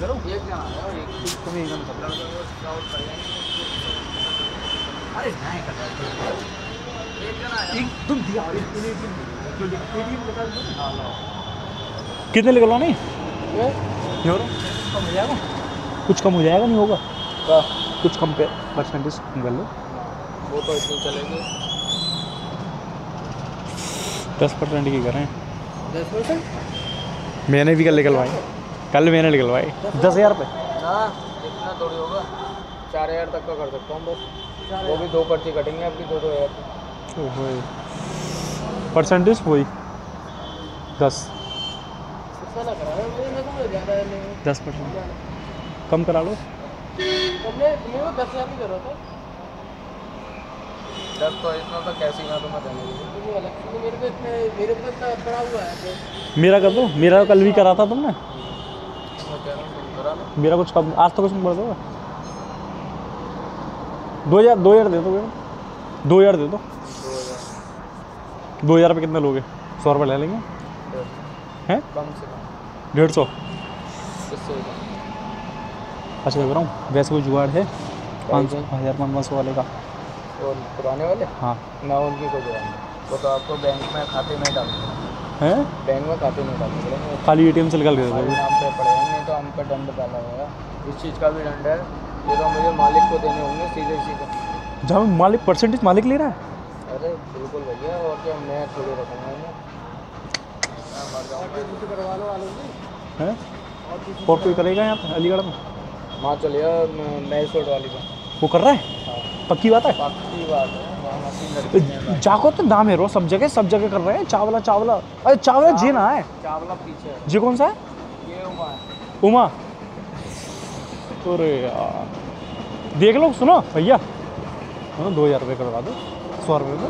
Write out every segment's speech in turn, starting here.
करो एक जना है? और एक तुम करना अरे नहीं कर रहा एक जना है एक तुम दिया एटीएम दो कितने निकलवानी ये ये करो कम हो जाएगा। कुछ कम हो जाएगा नहीं होगा? का कुछ कम पे परसेंटेज कर लो। वो तो इतनी चलेगी। दस परसेंट की करें। दस परसेंट? मैंने भी कल निकलवाई। कल मैंने निकलवाई। दस हज़ार रुपये। इतना थोड़ी होगा। चार हज़ार तक का कर सकता हूँ बस। वो भी दो पर्ची कटेंगे आपकी दो दो हज़ार। परसेंटेज वही। दस। हो, है। परसेंट। कम करा लो। दस हज़ार की ज़रूरत है। दस तो इतना तो कैसे तुम्हें देने मेरे है कर दो मेरा कल भी करा था तुमने। करा मेरा कुछ कम आज तो कुछ नहीं बढ़ दो हज़ार दो हज़ार दे दो भैया दो हज़ार दे दो। दो हज़ार रुपये कितने लोगे? सौ रुपये ले लेंगे। हैं? डेढ़ सौ। अच्छा कह रहा हूँ वैसे कोई जुगाड़ है? पाँच सौ हज़ार पाँच सौ वाले का। और पुराने वाले? हाँ। ना उनकी कोई ज़रूरत नहीं वो तो आपको बैंक में खाते में डालना हैं? बैंक में खाते में डालना पड़ेगा खाली एटीएम से निकाल के नाम पे पड़ेगा नहीं तो हम पे दंड डाला होगा इस चीज़ का भी दंड है। ये तो मुझे मालिक को देने होंगे सीधे सीधे। जहाँ मालिक परसेंटेज मालिक ले रहा है? अरे बिल्कुल भैया और क्या मैं थोड़ी रखूँगा मैं मैं हैं? और कोई करेगा यहाँ पे अलीगढ़ में? वहाँ चलिए सोट वाली का वो कर रहा हाँ? पक्की बात है? पक्की बात है जाको तो दाम है रो सब जगह सब जगह कर रहे हैं चावला चावला। अरे चावला जी ना है चावला पीछे है। जी कौन सा है? ये उमा है। उमा। अरे यार। देख लो सुनो भैया। हाँ दो हज़ार रुपये करवा दो सौ रुपये में।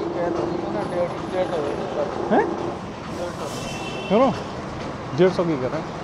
तो हूँ? डेढ़ सौ की कर रहे हैं।